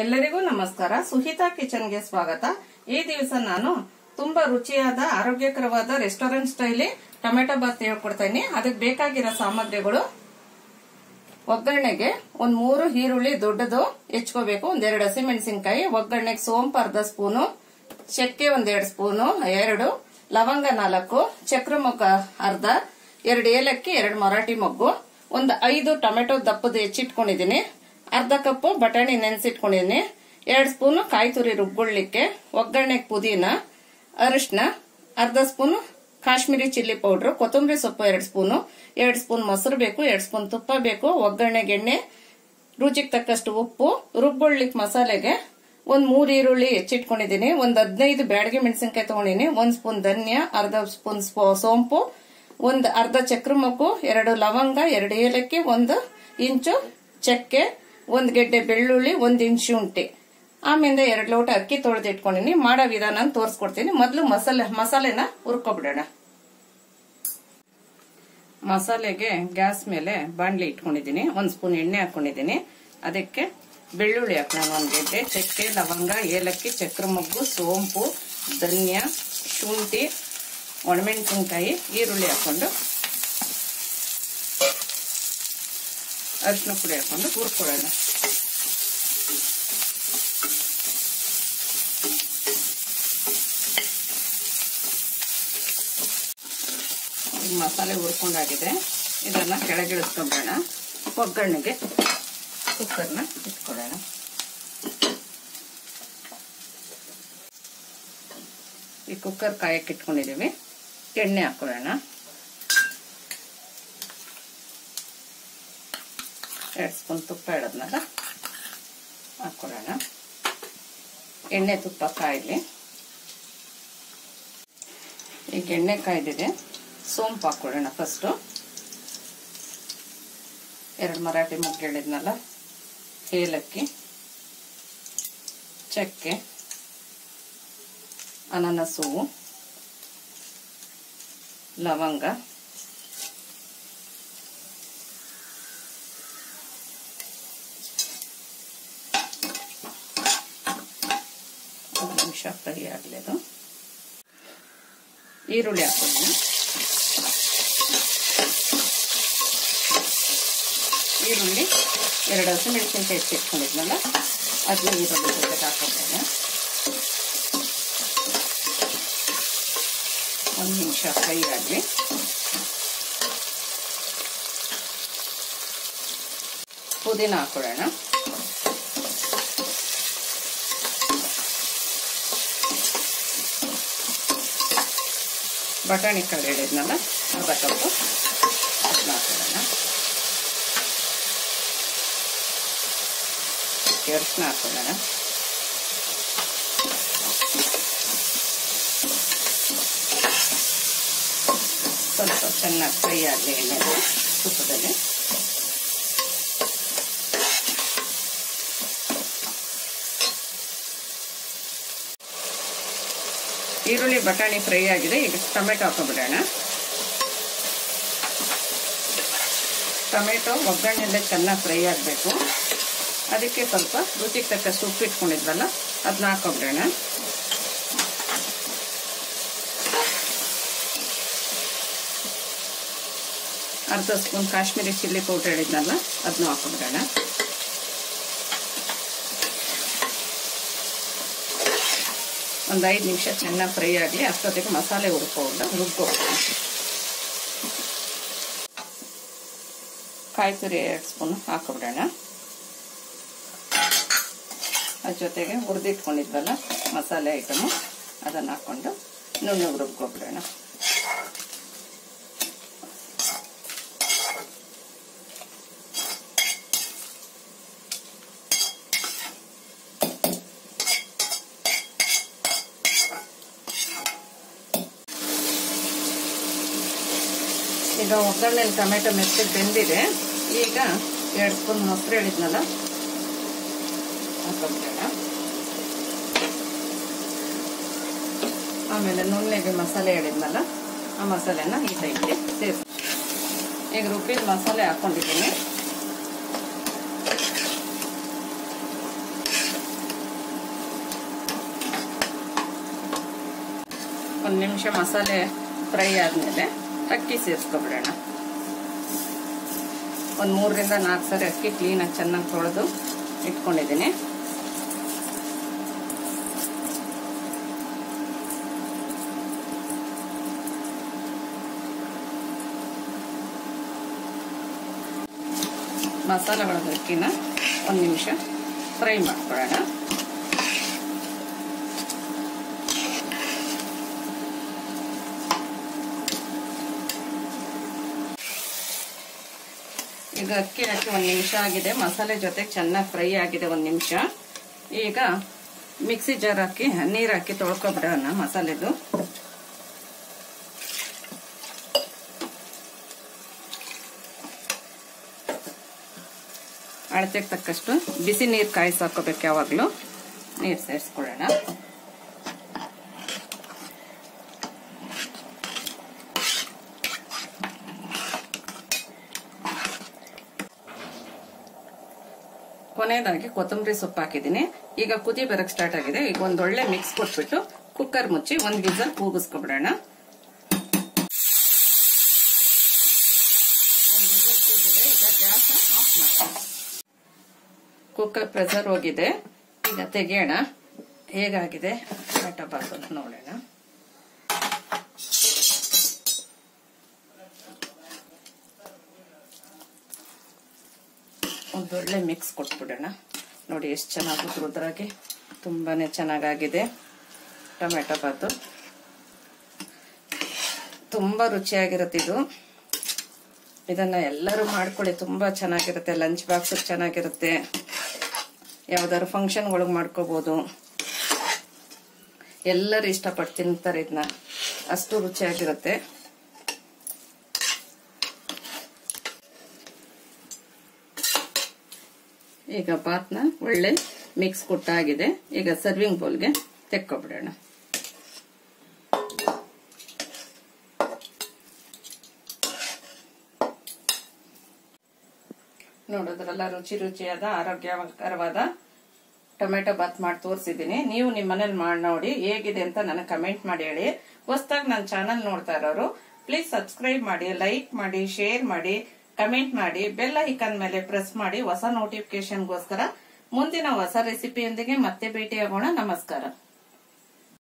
ಎಲ್ಲರಿಗೂ ನಮಸ್ಕಾರ. ಸುಹಿತಾ ಕಿಚನ್ಗೆ ಸ್ವಾಗತ. ಈ ದಿವಸ ನಾನು ತುಂಬಾ ರುಚಿಯಾದ, ಆರೋಗ್ಯಕರವಾದ ರೆಸ್ಟೋರೆಂಟ್ ಸ್ಟೈಲಿ ಟೊಮೆಟೊ ಬಾತ್ ಹೇಳ್ಕೊಡ್ತೇನೆ ಅದಕ್ಕೆ ಬೇಕಾಗಿರೋ ಸಾಮಗ್ರಿಗಳು. ಒಗ್ಗರಣೆಗೆ ಒಂದ್ ಮೂರು ಈರುಳ್ಳಿ ದೊಡ್ಡದು ಹೆಚ್ಕೋಬೇಕು. ಒಂದೆರಡು ಹಸಿಮೆಣಸಿನ್ಕಾಯಿ, ಒಗ್ಗರಣೆಗೆ ಸೋಂಪು ಅರ್ಧ ಸ್ಪೂನು ಚಕ್ಕೆ ಒಂದೆರಡು ಸ್ಪೂನು, ಎರಡು, ಲವಂಗ ನಾಲ್ಕು ಚಕ್ರ ಮೊಗ್ಗ ಅರ್ಧ, ಎರಡು ಏಲಕ್ಕಿ, ಎರಡು ಮರಾಠಿ ಮೊಗ್ಗು, ಒಂದು ಐದು ಟೊಮೆಟೊ ದಪ್ಪದ ಹೆಚ್ಚಿಟ್ಕೊಂಡಿದ್ದೀನಿ. ಅರ್ಧ ಕಪ್ಪು ಬಟಾಣಿ ನೆನೆಸಿಟ್ಕೊಂಡಿದ್ದೀನಿ ಎರಡು ಸ್ಪೂನು ಕಾಯಿ ತುರಿ ರುಬ್ಗೊಳ್ಳಿಕ್ಕೆ ಒಗ್ಗರಣೆಗೆ ಪುದೀನ ಅರಿಶಿನ ಅರ್ಧ ಸ್ಪೂನು ಕಾಶ್ಮೀರಿ ಚಿಲ್ಲಿ ಪೌಡರ್, ಕೊತ್ತಂಬರಿ ಸೊಪ್ಪು ಎರಡು ಸ್ಪೂನು, ಎರಡು ಸ್ಪೂನ್ ಮೊಸರು ಬೇಕು, ಎರಡು ಸ್ಪೂನ್ ತುಪ್ಪ ಬೇಕು, ಒಗ್ಗರಣೆಗೆ ಎಣ್ಣೆ, ರುಚಿಗೆ ತಕ್ಕಷ್ಟು ಉಪ್ಪು ರುಬ್ಬೊಳ್ಳಿಕ್ ಮಸಾಲೆಗೆ ಒಂದ್ ಮೂರು ಈರುಳ್ಳಿ ಹೆಚ್ಚಿಟ್ಕೊಂಡಿದ್ದೀನಿ, ಒಂದ್ ಹದಿನೈದು ಬ್ಯಾಡಗಿ ಮೆಣಸಿನ್ಕಾಯಿ ತಗೊಂಡಿನಿ, ಒಂದ್ ಸ್ಪೂನ್ ಧನ್ಯ, ಅರ್ಧ ಸ್ಪೂನ್ ಸ್ಪೋ- ಒಂದ್ ಅರ್ಧ ಚಕ್ರ ಮೊಗ್ಗು ಎರಡು ಲವಂಗ, ಎರಡು ಏಲಕ್ಕಿ, ಒಂದು ಇಂಚು ಚಕ್ಕೆ ಒಂದ್ ಗೆಡ್ಡೆ ಬೆಳ್ಳುಳ್ಳಿ, ಒಂದು ಇಂಚು ಶುಂಠಿ ಆಮೇಲೆ ಎರಡು ಲೋಟ ಅಕ್ಕಿ ತೊಳೆದು ಇಟ್ಕೊಂಡಿನಿ. ಮಾಡೋ ವಿಧಾನ ತೋರಿಸ್ಕೊಡ್ತೀನಿ. ಮೊದಲು ಮಸಾಲೆ, ಮಸಾಲೆನ ಹುರ್ಕೊಬಿಡೋಣ. ಮಸಾಲೆಗೆ ಗ್ಯಾಸ್ ಮೇಲೆ ಬಾಣಲಿ ಇಟ್ಕೊಂಡಿದ್ದೀನಿ ಒಂದು ಸ್ಪೂನ್ ಎಣ್ಣೆ ಹಾಕೊಂಡಿದ್ದೀನಿ ಅದಕ್ಕೆ ಬೆಳ್ಳುಳ್ಳಿ ಹಾಕೋಣ ಒಂದು ಗೆಡ್ಡೆ. ಚಕ್ಕೆ, ಲವಂಗ, ಏಲಕ್ಕಿ ಚಕ್ರ ಮೊಗ್ಗು ಸೋಂಪು, ಧನ್ಯ, ಶುಂಠಿ, ಒಣಮೆಣಸಿನ್ಕಾಯಿ, ಈರುಳ್ಳಿ ಹಾಕೊಂಡು ಅರಿಶಿನ ಪುಡಿ ಹಾಕೊಂಡು ಹುರ್ಕೊಳ್ಳೋಣ. ಮಸಾಲೆ ಹುರ್ಕೊಂಡಾಗಿದೆ. ಇದನ್ನ ಕೆಳಗಿಳಿಸ್ಕೊಂಡೋಣ ಒಗ್ಗರಣೆಗೆ ಕುಕ್ಕರ್ನ ಇಟ್ಕೊಳ್ಳೋಣ. ಈ ಕುಕ್ಕರ್ ಕಾಯಕ್ಕೆ ಇಟ್ಕೊಂಡಿದ್ದೀವಿ. ಎಣ್ಣೆ ಹಾಕೊಳ್ಳೋಣ. ಎರಡು ಸ್ಪೂನ್ ತುಪ್ಪ ಇಡೋದ್ನಾಗ ಹಾಕೊಳ್ಳೋಣ ಎಣ್ಣೆ ತುಪ್ಪ ಕಾಯಿಲಿ. ಈಗ ಎಣ್ಣೆ ಕಾಯ್ದಿದೆ. ಸೋಂಪು ಹಾಕ್ಕೊಳ್ಳೋಣ ಫಸ್ಟು. ಎರಡು ಮರಾಠಿ ಮುಗ್ಗಿಳಿದ್ನಲ್ಲ? ಏಲಕ್ಕಿ, ಚಕ್ಕೆ ಅನಾನಸ್ ಹೂವು ಲವಂಗ ಒಂದು ನಿಮಿಷ ಫ್ರೈ ಆಗಲಿ ಅದು. ಈರುಳ್ಳಿ ಹಾಕೋಣ. ಈರುಳ್ಳಿ ಎರಡು ಹಸಿಮೆಣಸಿನ್ಕಾಯಿ ಹೆಚ್ಚಿಟ್ಕೊಂಡಿದ್ನಲ್ಲ ಅದನ್ನ ಈರುಳ್ಳಿ ಜೊತೆ ಹಾಕೋತೇನೆ ಒಂದು ನಿಮಿಷ ಫ್ರೈ ಆಗಲಿ. ಪುದೀನ ಹಾಕೊಳ್ಳೋಣ ಬಟಾಣಿ ಕಾಳು ಹೇಳಿದ್ನಲ್ಲ ಅರ್ಧ ಕಪ್ಪು. ಹಾಕೊಳ್ಳೋಣ ಅರಿಶಿನ ಹಾಕೊಳ್ಳೋಣ ಸ್ವಲ್ಪ ಚೆನ್ನಾಗಿ ಫ್ರೈ ಆಗಲಿ ಎಣ್ಣೆ ತುಪ್ಪದಲ್ಲಿ ಈರುಳ್ಳಿ ಬಟಾಣಿ ಫ್ರೈ ಆಗಿದೆ. ಈಗ ಟೊಮೆಟೊ ಹಾಕೋಬಿಡೋಣ ಟೊಮೆಟೊ ಒಗ್ಗರಣೆಯಿಂದ ಚೆನ್ನಾಗಿ ಫ್ರೈ ಆಗಬೇಕು. ಅದಕ್ಕೆ ಸ್ವಲ್ಪ ರುಚಿಗೆ ತಕ್ಕಷ್ಟು ಉಪ್ಪು ಇಟ್ಕೊಂಡಿದ್ವಲ್ಲ ಅದನ್ನ ಹಾಕೊಬಿಡೋಣ ಅರ್ಧ ಸ್ಪೂನ್ ಕಾಶ್ಮೀರಿ ಚಿಲ್ಲಿ ಪೌಡರ್ ಇದ್ನಲ್ಲ ಅದನ್ನ ಹಾಕೊಂಡ್ಬಿಡೋಣ ಒಂದು ಐದು ನಿಮಿಷ ಚೆನ್ನಾಗಿ ಫ್ರೈ ಆಗಲಿ, ಅಷ್ಟೊತ್ತಿಗೆ ಮಸಾಲೆ ಹುರ್ಕೊಂಡು ರುಬ್ಕೋಬೇಕು. ಕಾಯಿ ತುರಿ ಎರಡು ಸ್ಪೂನ್ ಹಾಕಿಬಿಡೋಣ. ಅದ್ರ ಜೊತೆಗೆ ಹುರಿದಿಟ್ಕೊಂಡಿದ್ವಲ್ಲ ಮಸಾಲೆ ಐಟಮು, ಅದನ್ನು ಹಾಕ್ಕೊಂಡು ನುಣ್ಣಗೆ ರುಬ್ಕೊಬಿಡೋಣ. ಈಗ ಒಗ್ಗರಣೆಯಲ್ಲಿ ಟೊಮೆಟೊ ಮೆತ್ತಿ ಬೆಂದಿದೆ. ಈಗ ಎರಡು ಸ್ಪೂನ್ ಮೊಸರು ಹೇಳಿದ್ನಲ್ಲ? ಹಾಕೋಬೇಡ ಆಮೇಲೆ ನುಣ್ಣೆಗೆ ಮಸಾಲೆ ಹೇಳಿದ್ನಲ್ಲ, ಆ ಮಸಾಲೆನ ಈ ಟೈಪ್ಗೆ ಸೇರಿಸಿ. ಈಗ ರುಬ್ಬಿದ ಮಸಾಲೆ ಹಾಕ್ಕೊಂಡಿದ್ದೀನಿ ಒಂದು ನಿಮಿಷ ಮಸಾಲೆ ಫ್ರೈ ಆದಮೇಲೆ ಅಕ್ಕಿ ಸೇರಿಸ್ಕೊಬಿಡೋಣ. ಒಂದು ಮೂರರಿಂದ ನಾಲ್ಕು ಸರಿ ಅಕ್ಕಿ ಕ್ಲೀನಾಗಿ ಚೆನ್ನಾಗಿ ತೊಳೆದು ಇಟ್ಕೊಂಡಿದ್ದೀನಿ. ಮಸಾಲೆಗಳ ಅಕ್ಕಿನ ಒಂದು ನಿಮಿಷ ಫ್ರೈ ಮಾಡ್ಕೊಳ್ಳೋಣ. ಈಗ ಅಕ್ಕಿ ಹಾಕಿ ಒಂದು ನಿಮಿಷ ಆಗಿದೆ. ಮಸಾಲೆ ಜೊತೆ ಚೆನ್ನಾಗಿ ಫ್ರೈ ಆಗಿದೆ ಒಂದು ನಿಮಿಷ. ಈಗ ಮಿಕ್ಸಿ ಜಾರ್ ಹಾಕಿ, ನೀರು ಹಾಕಿ ತೊಳ್ಕೊಬಿಡೋಣ ಮಸಾಲೆದು. ಅಳತೆಗೆ ತಕ್ಕಷ್ಟು ಬಿಸಿ ನೀರು ಕಾಯಿಸಿ ಹಾಕೋಬೇಕು ಯಾವಾಗಲೂ. ನೀರು ಸೇರಿಸ್ಕೊಳ್ಳೋಣ. ಕೊನೆಯದಾಗಿ ಕೊತ್ತಂಬರಿ ಸೊಪ್ಪು ಹಾಕಿದ್ದೀನಿ. ಈಗ ಕುದಿ ಬರಕ್ ಸ್ಟಾರ್ಟ್ ಆಗಿದೆ. ಈಗ ಒಂದೊಳ್ಳೆ ಮಿಕ್ಸ್ ಕೊಟ್ಬಿಟ್ಟು ಕುಕ್ಕರ್ ಮುಚ್ಚಿ ಒಂದ್ ವಿಸಲ್ ಕೂಗಿಸ್ಕೊಬಿಡೋಣ. ಕುಕ್ಕರ್ ಪ್ರೆಸರ್ ಹೋಗಿದೆ. ಈಗ ತೆಗೆಯೋಣ. ಹೇಗಾಗಿದೆ? ಕಟ್ಟಬಾರ್ದು ಅಂತ ಒಂದೊಳ್ಳೆ ಮಿಕ್ಸ್ ಕೊಟ್ಬಿಡೋಣ. ನೋಡಿ ಎಷ್ಟು ಚೆನ್ನಾಗಿ ಉದ್ರುದ್ರಾಗಿ ತುಂಬಾ ಚೆನ್ನಾಗಾಗಿದೆ ಟೊಮೆಟೊ ಬಾತು ತುಂಬ ರುಚಿಯಾಗಿರುತ್ತೆ ಇದು. ಇದನ್ನು ಎಲ್ಲರೂ ಮಾಡ್ಕೊಳ್ಳಿ, ತುಂಬ ಚೆನ್ನಾಗಿರುತ್ತೆ. ಲಂಚ್ ಬಾಕ್ಸ್ ಚೆನ್ನಾಗಿರುತ್ತೆ. ಯಾವ್ದಾದ್ರು ಫಂಕ್ಷನ್ಗಳಿಗೆ ಮಾಡ್ಕೋಬೋದು. ಎಲ್ಲರೂ ಇಷ್ಟಪಟ್ಟು ತಿಂತಾರೆ ಇದನ್ನ ಅಷ್ಟು ರುಚಿಯಾಗಿರುತ್ತೆ. ಈಗ ಬಾತ್ನ ಒಳ್ಳೆ ಮಿಕ್ಸ್ ಕೊಟ್ಟಾಗಿದೆ. ಈಗ ಸರ್ವಿಂಗ್ ಬೌಲ್ಗೆ ತೆಕ್ಕೊಬಿಡೋಣ. ನೋಡೋದ್ರಲ್ಲ ರುಚಿ ರುಚಿಯಾದ ಆರೋಗ್ಯಕರವಾದ ಟೊಮೆಟೊ ಬಾತ್ ಮಾಡಿ ತೋರಿಸಿದ್ದೀನಿ. ನೀವು ನಿಮ್ಮ ಮನೇಲಿ ಮಾಡಿ ನೋಡಿ ಹೇಗಿದೆ ಅಂತ ನನಗೆ ಕಮೆಂಟ್ ಮಾಡಿ ಹೇಳಿ. ಹೊಸದಾಗಿ ನನ್ನ ಚಾನಲ್ ನೋಡ್ತಾ ಇರೋರು ಪ್ಲೀಸ್ ಸಬ್ಸ್ಕ್ರೈಬ್ ಮಾಡಿ ಲೈಕ್ ಮಾಡಿ ಶೇರ್ ಮಾಡಿ. ಕಮೆಂಟ್ ಮಾಡಿ, ಬೆಲ್ ಐಕನ್ ಮೇಲೆ ಪ್ರೆಸ್ ಮಾಡಿ, ಹೊಸ ನೋಟಿಫಿಕೇಶನ್ಗೋಸ್ಕರ ಮುಂದಿನ ಹೊಸ ರೆಸಿಪಿಯೊಂದಿಗೆ ಮತ್ತೆ ಭೇಟಿಯಾಗೋಣ. ನಮಸ್ಕಾರ.